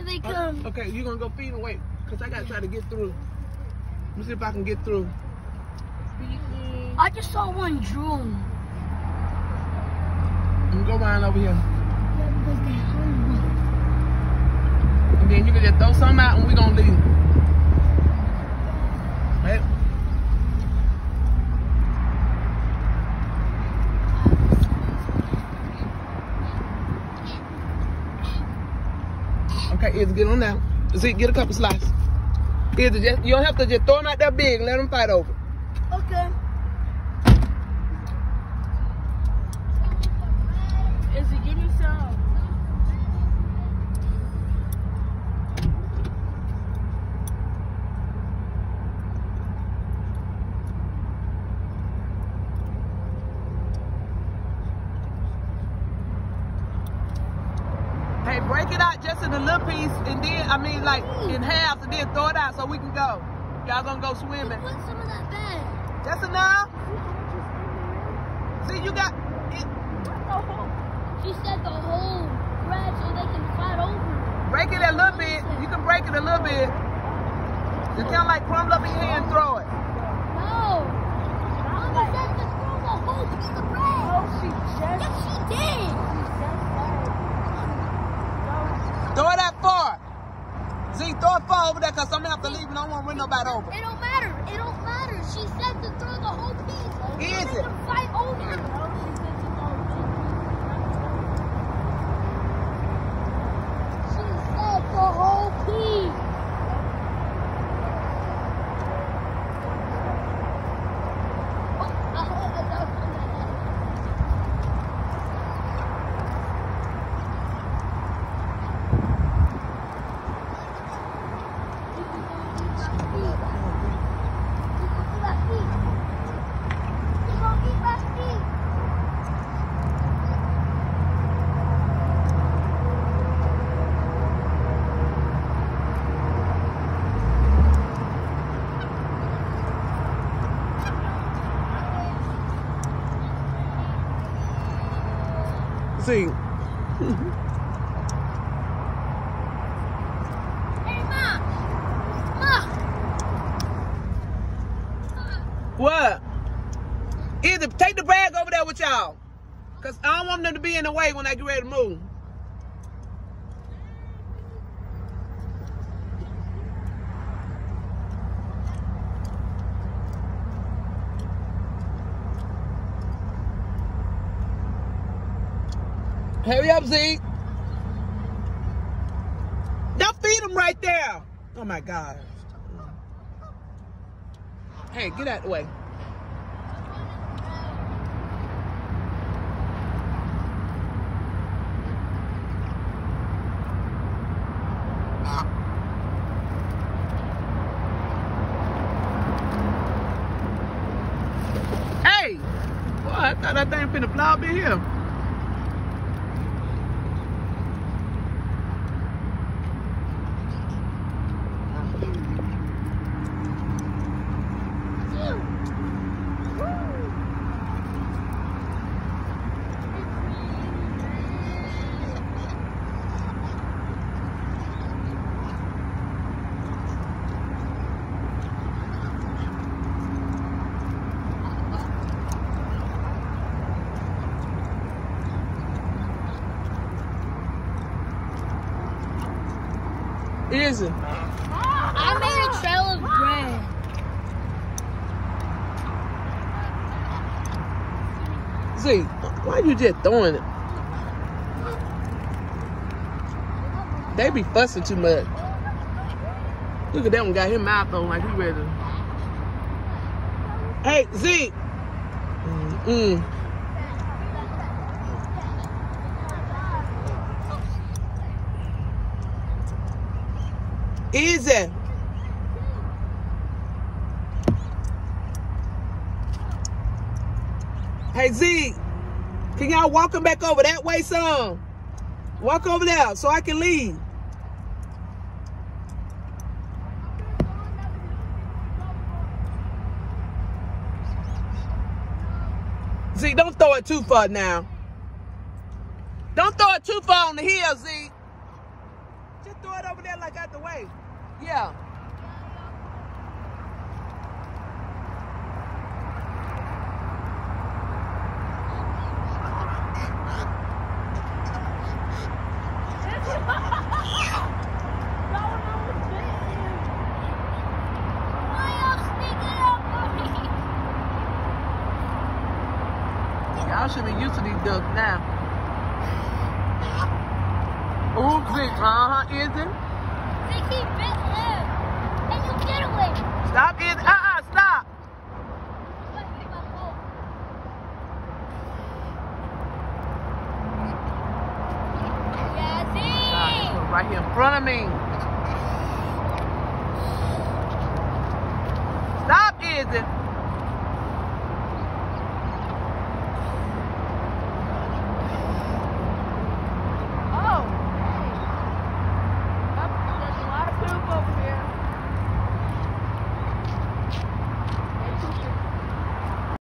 Here they uh, come. Okay, you're gonna go feed and wait, cause I gotta try to get through. Let me see if I can get through. I just saw one drool. I'm go around over here, Yeah, because they hungry. and then you can just throw some out, and we gonna leave. Right? Okay, either get on now. Zeke, get a couple slices. Either just, you don't have to just throw them out there big and let them fight over. Okay. Izzy, give me some. Hey, break it out just in a little piece, and then, I mean, like, in half, and then throw it out so we can go. Y'all gonna go swimming. Put some of that back. That's enough? See, you got, it, She said the whole bread so they can fight over it. break it a little bit. You can break it a little bit. Just kind of like crumble up in your hand and throw it. No. Mama said to throw the whole piece of bread. Oh, she just. Yes, she did. Throw it that far. It far over there, because I'm gonna have to leave and I don't want to run nobody over. It don't matter. It don't matter. She said to throw the whole piece. Is it? fight over it. She said the whole piece. Z, Hey, Ma! Ma! what? Either take the bag over there with y'all, because I don't want them to be in the way when I get ready to move. Hurry up, Zeke. Don't feed him right there. Oh my God. Hey, get out of the way. Hey! Boy, I thought that thing finna fly up in here. Is it? I made a trail of bread. See, why you just throwing it? They be fussing too much. Look at that one got his mouth on like he ready. Hey, Zeke. Mm-mm. Easy. Hey Zeke, can y'all walk him back over that way some? Walk over there so I can leave. Zeke, don't throw it too far now. Don't throw it too far on the hill, Zeke. Just throw it over there like out the way. Yeah. Why y'all sneaking up on me? Y'all should be used to these ducks now. Uh-huh, Izzy. They keep bit him. And you get away. Stop, Izzy. Uh-uh, stop. Let me get my phone. God, this Yazzie! right here in front of me. Stop, Izzy.